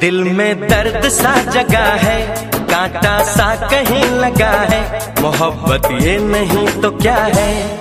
दिल में दर्द सा जगा है, कांटा सा कहीं लगा है, मोहब्बत ये नहीं तो क्या है?